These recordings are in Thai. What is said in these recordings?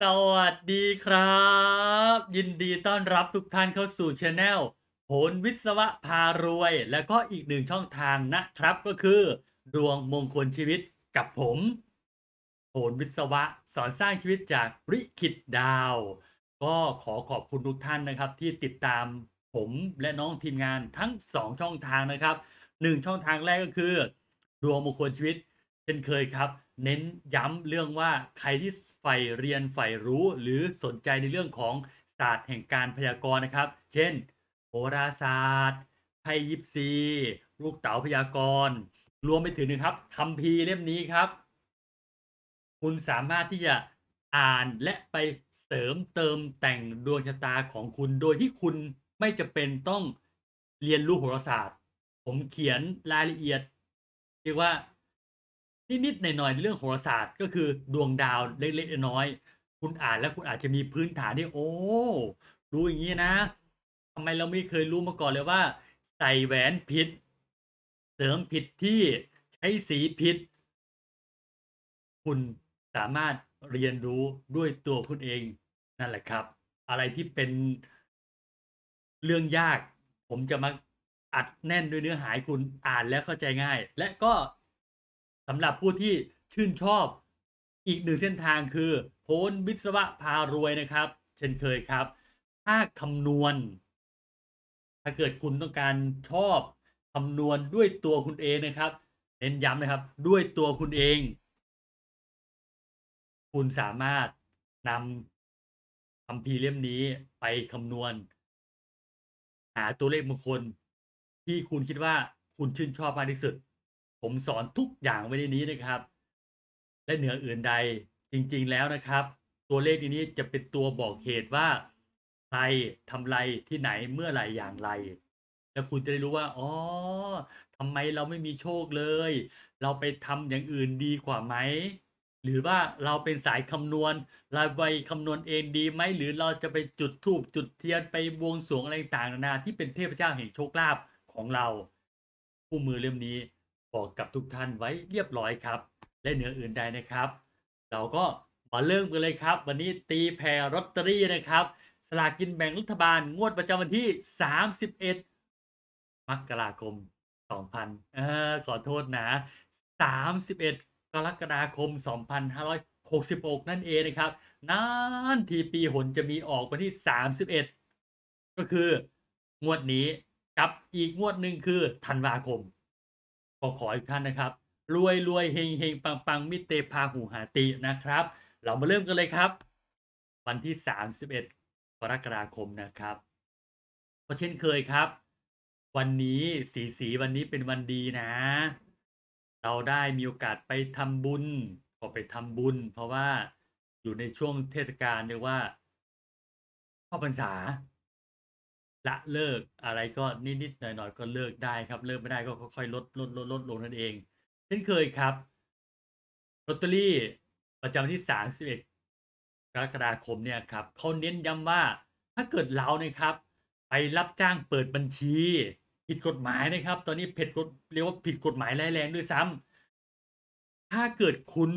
สวัสดีครับ ยินดีต้อนรับทุกท่านเข้าสู่ช anel โหนวิศวะพารวย และก็อีกหนึ่งช่องทางนะครับก็คือ ดวงมงคลชีวิตกับผม โหนวิศวะสอนสร้างชีวิตจากริคิดดาว ก็ขอขอบคุณทุกท่านนะครับ ที่ติดตามผมและน้องทีมงานทั้ง 2 ช่องทางนะครับ 1 ช่องทางแรกก็คือ ดวงมงคลชีวิต เช่นเคยครับ เน้นย้ำเรื่องว่าใครที่ใฝ่เรียนใฝ่รู้หรือสนใจในเรื่องของศาสตร์แห่งการพยากรณ์นะครับ เช่นโหราศาสตร์ไพ่ยิปซี ลูกเต๋าพยากรณ์ รวมไปถึงนะครับคัมภีเล่มนี้ครับ คุณสามารถที่จะอ่านและไปเสริมเติมแต่งดวงชะตาของคุณโดยที่คุณไม่จำเป็นต้องเรียนรู้โหราศาสตร์ ผมเขียนรายละเอียดเรียกว่า นิดๆหน่อยๆในเรื่องโหราศาสตร์ ก็คือดวงดาวเล็กๆน้อยๆคุณอ่านแล้วคุณอาจจะมีพื้นฐานที่โอ้รู้อย่างนี้นะทำไมเราไม่เคยรู้มาก่อนเลยว่า ใส่แหวนผิด เสริมผิดที่ใช้สีผิด คุณสามารถเรียนรู้ด้วยตัวคุณเองนั่นแหละครับ อะไรที่เป็นเรื่องยาก ผมจะมาอัดแน่นด้วยเนื้อหาคุณอ่านแล้วเข้าใจง่าย และก็ สำหรับผู้ที่ชื่นชอบอีกหนึ่งเส้นทางคือโพนวิศวะพารวยนะครับ เช่นเคยครับ ถ้าคำนวณ ถ้าเกิดคุณต้องการชอบคำนวณด้วยตัวคุณเองนะครับเน้นย้ำนะครับ ด้วยตัวคุณเอง คุณสามารถนำคัมภีร์เล่มนี้ไปคำนวณ หาตัวเลขมงคล ที่คุณคิดว่าคุณชื่นชอบมากที่สุด ผมสอนทุกอย่างไว้ในนี้นะครับ และเหนืออื่นใดจริงๆแล้วนะครับ ตัวเลขนนี้จะเป็นตัวบอกเหตุว่าใครทำไรที่ไหนเมื่อไหร่อย่างไร แล้วคุณจะได้รู้ว่าอ๋อทำไมเราไม่มีโชคเลย เราไปทำอย่างอื่นดีกว่าไหมหรือว่าเราเป็นสายคำนวณเราไปคำนวณเองดีไหมหรือเราจะไปจุดธูปจุดเทียนไปบวงสรวงอะไรต่างๆนานาที่เป็นเทพเจ้าแห่งโชคลาภของเรา คู่มือเล่มนี้ บอกกับทุกท่านไว้เรียบร้อยครับ และเหนืออื่นใดนะครับ เราก็มาเริ่มกันเลยครับ วันนี้ตีแพรลอตเตอรี่นะครับ สลากกินแบ่งรัฐบาลงวดประจำวันที่ 31 มกราคม 2000เออขอโทษนะ 31 กรกฎาคม 2566 นั่นเองนะครับนานทีปีหนจะมีออกวันที่ 31 ก็คืองวดนี้กับอีกงวดหนึ่งคือธันวาคม ขอขออีกท่านนะครับ รวยรวยเฮงเฮงปังปังมิเตพาหูหาตินะครับ เรามาเริ่มกันเลยครับ วันที่ 31กรกฎาคมนะครับก็เช่นเคยครับ วันนี้สีสีวันนี้เป็นวันดีนะ เราได้มีโอกาสไปทำบุญก็ไปทำบุญ เพราะว่าอยู่ในช่วงเทศกาลเรียกว่าเข้าพรรษา ละเลิกอะไรก็นิดๆหน่อยๆก็เลิกได้ครับ เลิกไม่ได้ก็ค่อยๆลดลดลดลดลงนั่นเองเช่นเคยครับลอตเตอรี่ประจำวันที่31กรกฎาคมเนี่ยครับเขาเน้นย้ำว่าถ้าเกิดเราเนี่ยครับ ไปรับจ้างเปิดบัญชี ผิดกฎหมายนะครับ ตอนนี้ผิดกฎเรียกว่าผิดกฎหมายร้ายแรงด้วยซ้ำถ้าเกิดคุณ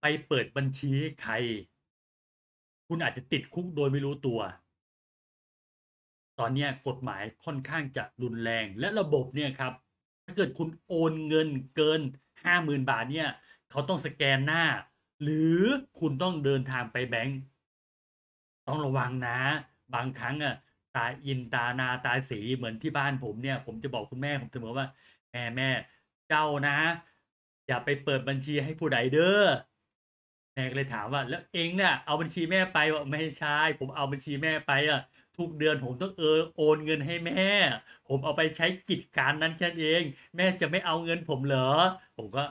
ไปเปิดบัญชีให้ใคร คุณอาจจะติดคุกโดยไม่รู้ตัว ตอนนี้กฎหมายค่อนข้างจะรุนแรง และระบบเนี่ยครับ ถ้าเกิดคุณโอนเงินเกิน 50,000 บาทเนี่ย เขาต้องสแกนหน้า หรือคุณต้องเดินทางไปแบงก์ต้องระวังนะ บางครั้งอะตาอินตานาตาสีเหมือนที่บ้านผมเนี่ย ผมจะบอกคุณแม่ผมเสมอว่า แม่แม่เจ้านะ อย่าไปเปิดบัญชีให้ผู้ใดเด้อแม่ก็เลยถามว่า แล้วเองเนี่ยเอาบัญชีแม่ไปบอกไม่ใช่ผมเอาบัญชีแม่ไปอะ ทุกเดือนผมต้องเออโอนเงินให้แม่ ผมเอาไปใช้กิจการนั้นแค่เอง แม่จะไม่เอาเงินผมเหรอ ผมก็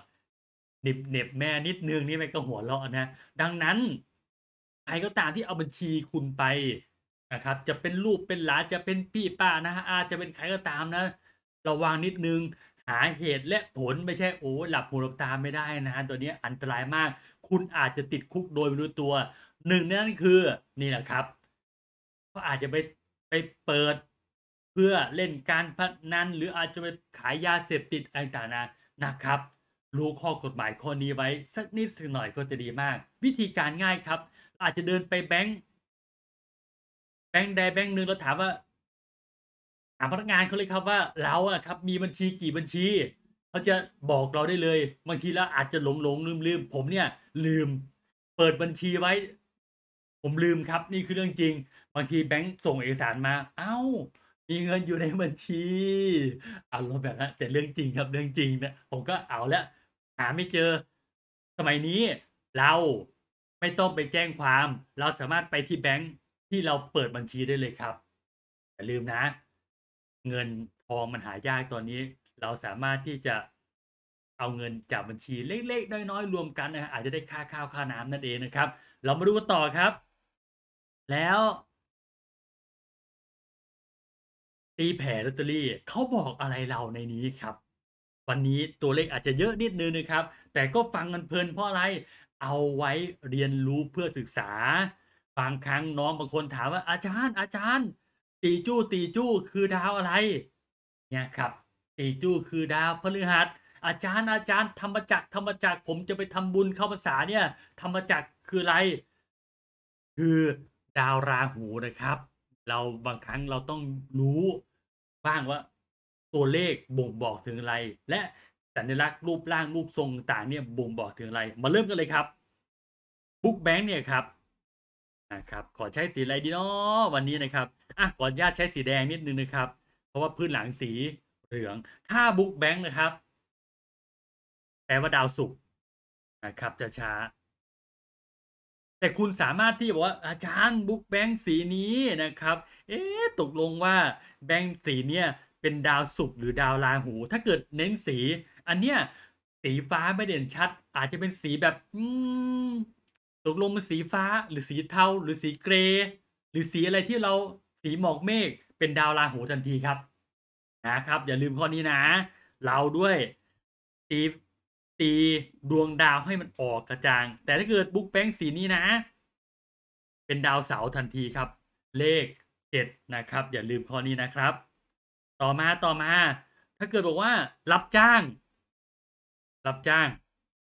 เหน็บเหน็บแม่นิดนึงนี่แม่ก็หัวเราะนะ ดังนั้นใครก็ตามที่เอาบัญชีคุณไปนะครับ จะเป็นลูกเป็นหลานจะเป็นพี่ป้านะอาจะเป็นใครก็ตามนะ ระวังนิดนึงหาเหตุและผลไม่ใช่โอ้หลับหูหลับตาไม่ได้นะตัวนี้อันตรายมาก คุณอาจจะติดคุกโดยไม่รู้ตัวหนึ่งนนั้นคือนี่แหละครับ ก็อาจจะไปไปเปิดเพื่อเล่นการพนันหรืออาจจะไปขายยาเสพติดอะไรต่างๆนะครับ รู้ข้อกฎหมายข้อนี้ไว้สักนิดสักหน่อยก็จะดีมาก วิธีการง่ายครับ อาจจะเดินไปแบงก์แบงก์ใดแบงก์หนึ่งแล้วถามว่าถามพนักงานเขาเลยครับว่าเราอะครับ มีบัญชีกี่บัญชีเขาจะบอกเราได้เลยบางทีเราอาจจะหลงหลงลืมลืมผมเนี่ย ลืม เปิดบัญชีไว้ ผมลืมครับ นี่คือเรื่องจริง บางทีแบงก์ส่งเอกสารมา เอ้า มีเงินอยู่ในบัญชีเอารมณ์แบบนั้นแต่เรื่องจริงครับเรื่องจริงนะผมก็เอาแล้วหาไม่เจอ สมัยนี้เราไม่ต้องไปแจ้งความ เราสามารถไปที่แบงก์ที่เราเปิดบัญชีได้เลยครับอย่าลืมนะ เงินทองมันหายากตอนนี้ เราสามารถที่จะเอาเงินจากบัญชีเล็กๆน้อยๆรวมกันนะฮะอาจจะได้ค่าข้าวค่าน้ำนั่นเองนะครับ เรามาดูกันต่อครับ แล้ว ตีแผ่ลอตเตอรี่เขาบอกอะไรเราในนี้ครับ วันนี้ตัวเลขอาจจะเยอะนิดนึงนะครับ แต่ก็ฟังกันเพลินเพราะอะไร เอาไว้เรียนรู้เพื่อศึกษา บางครั้งน้องบางคนถามว่าอาจารย์ อาจารย์ ตีจู้ตีจู้คือดาวอะไร เนี่ยครับ ตีจู้คือดาวพฤหัสอาจารย์อาจารย์ธรรมจักรธรรมจักรผมจะไปทำบุญเข้าพรรษาเนี่ย ธรรมจักรคืออะไร คือ ดาวราหูนะครับ เราบางครั้งเราต้องรู้บ้างว่า ตัวเลขบ่งบอกถึงอะไร และสัญลักษณ์รูปร่างรูปทรงต่างเนี่ยบ่งบอกถึงอะไร มาเริ่มกันเลยครับบุ๊กแบงค์เนี่ยครับนะครับขอใช้สีอะไรดีเนาะวันนี้นะครับอะขออนุญาตใช้สีแดงนิดนึงนะครับ เพราะว่าพื้นหลังสีเหลือง ถ้าบุ๊กแบงค์นะครับแปลว่าดาวศุกร์นะครับจะช้า แต่คุณสามารถที่บอกว่าอาจารย์บุ๊กแบงค์สีนี้นะครับ เอ๊ะตกลงว่าแบงค์สีเนี่ยเป็นดาวศุกร์หรือดาวราหู ถ้าเกิดเน้นสี อันเนี้ยสีฟ้าไม่เด่นชัด อาจจะเป็นสีแบบอืมตกลงเป็นสีฟ้าหรือสีเทาหรือสีเกรย์หรือสีอะไรที่เราสีหมอกเมฆเป็นดาวราหูทันทีครับนะครับ อย่าลืมข้อนี้นะ เราด้วยตี ตีดวงดาวให้มันออกกระจาง แต่ถ้าเกิดบุ๊กแบงสีนี้นะ เป็นดาวเสาทันทีครับ เลขเจ็ดนะครับ อย่าลืมข้อนี้นะครับ ต่อมาต่อมา ถ้าเกิดบอกว่า รับจ้าง รับจ้าง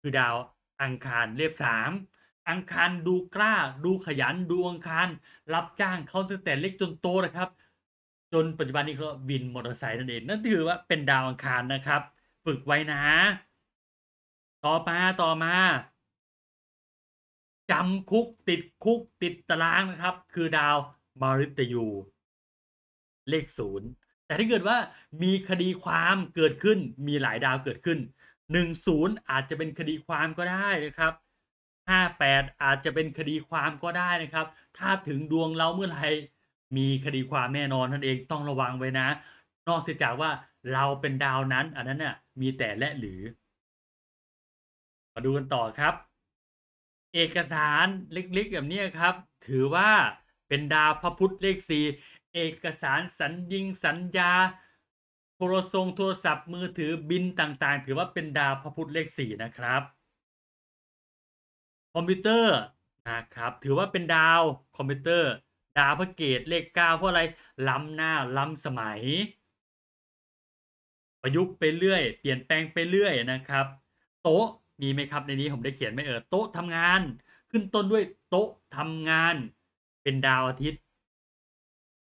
คือดาวอังคารเลขสามอังคารดูกล้า ดูขยันดูอังคาร รับจ้างเขาตั้งแต่เล็กจนโตนะครับ จนปัจจุบันนี้เขาวินมอเตอร์ไซค์นั่นเองนั่นถือว่าเป็นดาวอังคารนะครับ ฝึกไว้นะ ต่อมาต่อมาจำคุกติดคุกติดตารางนะครับ คือดาวมาริตยู เลขศูนย์แต่ถ้าเกิดว่ามีคดีความเกิดขึ้นมีหลายดาวเกิดขึ้นหนึ่งศูนย์อาจจะเป็นคดีความก็ได้นะครับห้าแปดอาจจะเป็นคดีความก็ได้นะครับ ถ้าถึงดวงเราเมื่อไหร่มีคดีความแน่นอนนั่นเองต้องระวังไว้นะ นอกจากว่าเราเป็นดาวนั้น อันนั้นน่ะมีแต่และหรือ มาดูกันต่อครับ เอกสารเล็กๆแบบนี้ครับ ถือว่าเป็นดาวพระพุธเลขสี่เอกสารสัญญิงสัญญา โทรทรงโทรศัพท์มือถือบิลต่างๆ ถือว่าเป็นดาวพระพุธเลขสี่นะครับ คอมพิวเตอร์นะครับ ถือว่าเป็นดาวคอมพิวเตอร์ ดาวพระเกตุเลขเก้าเพราะอะไรล้ำหน้าล้ำสมัย ประยุกต์ไปเรื่อย เปลี่ยนแปลงไปเรื่อยนะครับ โต๊ะ มีไหมครับในนี้ผมได้เขียนไม่เออโต๊ะทำงาน ขึ้นต้นด้วยโต๊ะทำงาน เป็นดาวอาทิตย์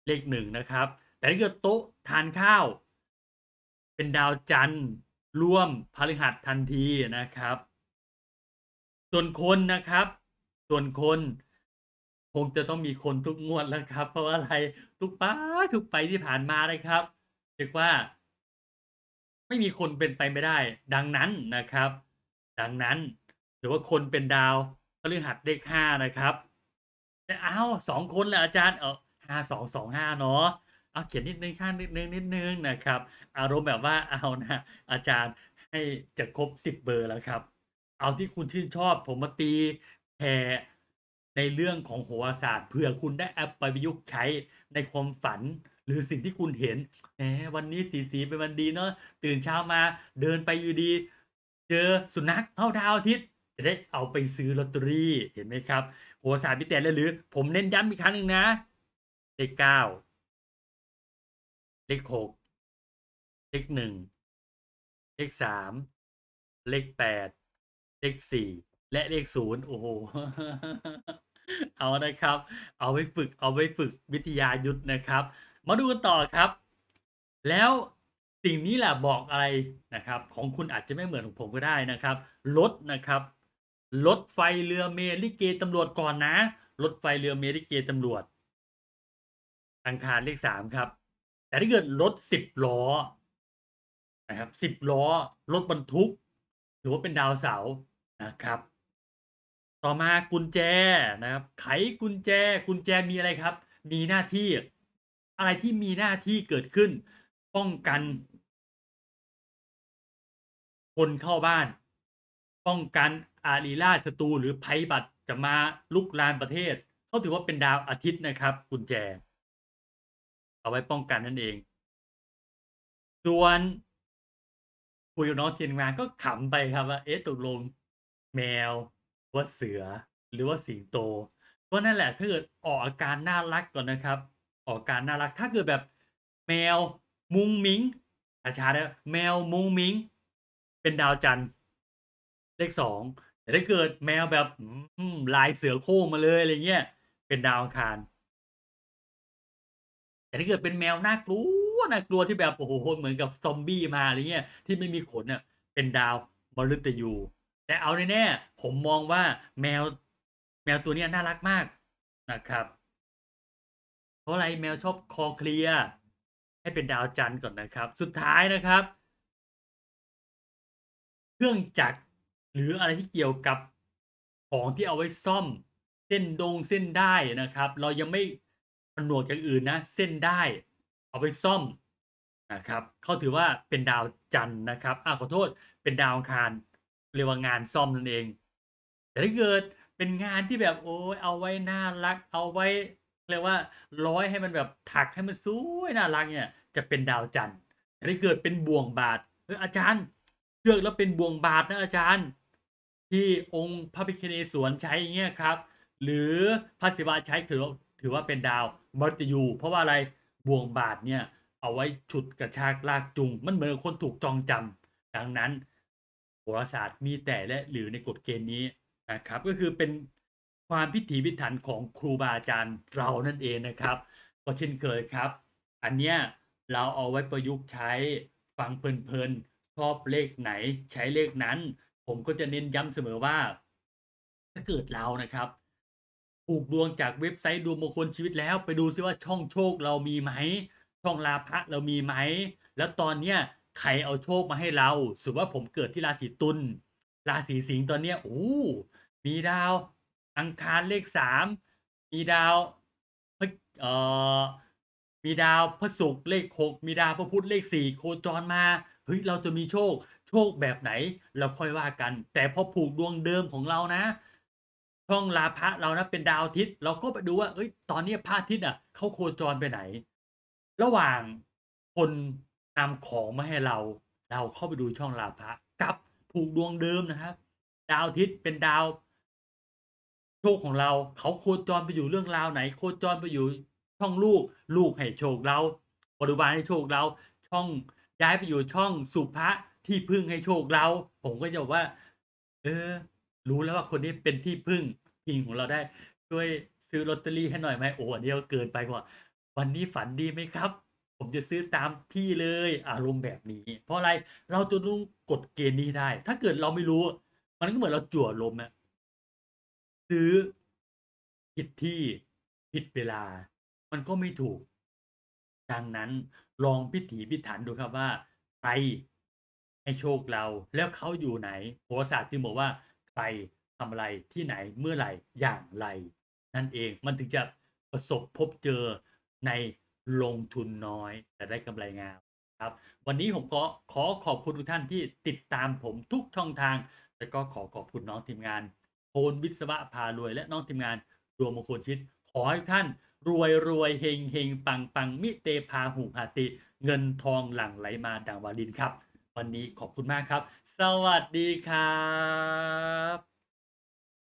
เลขหนึ่งนะครับ แต่ถ้าเกิดโต๊ะทานข้าว เป็นดาวจันทร์ร่วมพฤหัสทันทีนะครับ ส่วนคนนะครับ ส่วนคนคงจะต้องมีคนทุกงวดแล้วครับ เพราะว่าอะไรทุกป้าทุกไปที่ผ่านมานะครับเรียกว่า ไม่มีคนเป็นไปไม่ได้ ดังนั้นนะครับ ดังนั้นหรือว่าคนเป็นดาวพฤหัสเลขห้านะครับแต่อ้าวสองคนแหละอาจารย์เออห้าสองสองห้าเนาะเอาเขียนนิดนึงข้างนิดนึงนิดนึงนะครับ อารมณ์แบบว่าเอานะอาจารย์ให้จะครบสิบเบอร์แล้วครับ เอาที่คุณชื่นชอบผมมาตีแผ่ในเรื่องของโหราศาสตร์เผื่อคุณได้แอปไปประยุกต์ใช้ในความฝัน หรือสิ่งที่คุณเห็นแหมวันนี้สีสีเป็นวันดีเนาะตื่นเช้ามาเดินไปอยู่ดี เจอสุนัขเอาดาวอาทิตย์จะได้เอาไปซื้อลอตเตอรี่เห็นไหมครับ โหราศาสตร์พิเศษเลยหรือ ผมเน้นย้ำอีกครั้งหนึ่งนะ เลขเก้าเลขหกเลขหนึ่งเลขสามเลข8เลข4และเลข0โอ้โฮเอานะครับ เอาไว้ฝึกเอาไว้ฝึกวิทยายุทธนะครับ มาดูกันต่อครับ แล้ว สิ่งนี้แหละบอกอะไรนะครับ ของคุณอาจจะไม่เหมือนของผมก็ได้นะครับรถนะครับรถไฟเรือเมล์ลิเกตำรวจก่อนนะรถไฟเรือเมล์ลิเกตำรวจ อังคารเลข3ครับ แต่ถ้าเกิดรถ10ล้อนะครับ10ล้อรถบรรทุก ถือว่าเป็นดาวเสาร์นะครับ ต่อมากุญแจนะครับ ไขกุญแจกุญแจมีอะไรครับ มีหน้าที่อะไรที่มีหน้าที่เกิดขึ้น ป้องกัน คนเข้าบ้าน ป้องกันอารีราชศัตรูหรือภัยบัตรจะมาลุกลานประเทศเขาถือว่าเป็นดาวอาทิตย์นะครับ กุญแจ เอาไว้ป้องกันนั่นเอง ส่วนคุยกับน้องเทีมงานก็ขำไปครับว่าเอ๊ะตกลงแมวว่าเสือ หรือว่าสิงโต ก็นั่นแหละถ้าเกิดออกอาการน่ารักก่อนนะครับ ออกอาการน่ารักถ้าเกิดแบบแมวมุงมิ้งช้าๆนะแมวมุงมิง เป็นดาวจันทร์เลข2แต่ถ้าเกิดแมวแบบลายเสือโคร่งมาเลยอะไรเงี้ยเป็นดาวอังคาร แต่ถ้าเกิดเป็นแมวน่ากลัวน่ากลัวที่แบบโอ้โฮเหมือนกับซอมบี้มาอะไรเงี้ยที่ไม่มีขนน่ะเป็นดาวมฤตยู แต่เอาแน่ๆผมมองว่าแมว แมวตัวนี้น่ารักมากนะครับ เพราะอะไรแมวชอบคอเคลียให้เป็นดาวจันทร์ก่อนนะครับ สุดท้ายนะครับ เครื่องจักรหรืออะไรที่เกี่ยวกับของที่เอาไว้ซ่อม เส้นดงเส้นได้นะครับ เรายังไม่ผนวกอย่างอื่นนะ เส้นได้ เอาไปซ่อมนะครับเขาถือว่าเป็นดาวจันทร์นะครับอาขอโทษเป็นดาวอังคารเรียกว่างานซ่อมนั่นเอง แต่ถ้าเกิดเป็นงานที่แบบโอ๊ยเอาไว้น่ารัก เอาไว้เรียกว่าร้อยให้มันแบบถักให้มันสวยน่ารักเนี่ย จะเป็นดาวจันทร์แต่ถ้าเกิดเป็นบ่วงบาทเอออาจารย์ ชือกแล้วเป็นบ่วงบาทนะอาจารย์ ที่องค์พระพิฆเนศวรใช้อย่างเงี้ยครับ หรือพระศิวะใช้ถือว่าถือว่าเป็นดาวมฤตยู เพราะว่าอะไรบ่วงบาทเนี่ย เอาไว้ฉุดกระชากลากจูงมันเหมือนคนถูกจองจำดังนั้นโหราศาสตร์มีแต่และหรือในกฎเกณฑ์นี้นะครับ ก็คือเป็นความพิถีพิถันของครูบาอาจารย์เรานั่นเองนะครับก็เช่นเคยครับ อันเนี้ยเราเอาไว้ประยุกต์ใช้ฟังเพลินๆ ชอบเลขไหนใช้เลขนั้น ผมก็จะเน้นย้ำเสมอว่า ถ้าเกิดเรานะครับผูกดวงจากเว็บไซต์ดวงมงคลชีวิตแล้ว ไปดูซิว่าช่องโชคเรามีไหม ช่องลาภะเรามีไหม แล้วตอนเนี้ยใครเอาโชคมาให้เราสมมติว่าผมเกิดที่ราศีตุลราศีสิงห์ตอนเนี้ยโอ้มีดาว อังคารเลข3มีดาวเอ่อมีดาวพฤศุกร์เลข6มีดาวพระพุธเลข4โคจรมา เฮ้ยเราจะมีโชค โชคแบบไหน เราค่อยว่ากัน แต่พอผูกดวงเดิมของเรานะ ช่องลาภะเรานะเป็นดาวอาทิตย์เราก็ไปดูว่าเฮ้ยตอนนี้พระอาทิตย์อะเขาโคจรไปไหน ระหว่างคนนำของมาให้เรา เราเข้าไปดูช่องลาภะกับผูกดวงเดิมนะครับ ดาวอาทิตย์เป็นดาว โชคของเราเขาโคจรไปอยู่เรื่องราวไหน โคจรไปอยู่ช่องลูก ลูกให้โชคเราบริวารให้โชคเราช่อง ย้ายไปอยู่ช่องสุภะที่พึ่งให้โชคเรา ผมก็จะบอกว่า เออ รู้แล้วว่าคนนี้เป็นที่พึ่งพิงของเราได้ ช่วยซื้อลอตเตอรี่ให้หน่อยไหมโอ้อันนี้ก็เกินไปกว่า วันนี้ฝันดีไหมครับ ผมจะซื้อตามพี่เลยอารมณ์แบบนี้ เพราะอะไรเราจะต้องกฎเกณฑ์นี้ได้ ถ้าเกิดเราไม่รู้ มันก็เหมือนเราจั่วลมอะซื้อผิดที่ผิดเวลา มันก็ไม่ถูก ดังนั้น ลองพิถีพิถันดูครับว่าใครให้โชคเรา แล้วเขาอยู่ไหนโหราศาสตร์จึงบอกว่าใครทำอะไรที่ไหนเมื่อไหร่อย่างไร นั่นเองมันถึงจะประสบพบเจอในลงทุนน้อยแต่ได้กำไรงามครับ วันนี้ผมก็ขอขอบคุณทุกท่านที่ติดตามผมทุกช่องทาง แล้วก็ขอขอบคุณน้องทีมงานโพนวิศวะพารวย และน้องทีมงานดวงมงคลชิตขอให้ท่าน รวยรวยเฮงเฮงปังปังมิเตพาหุงหาติ เงินทองหลั่งไหลมาดังวารินครับ วันนี้ขอบคุณมากครับ สวัสดีครับ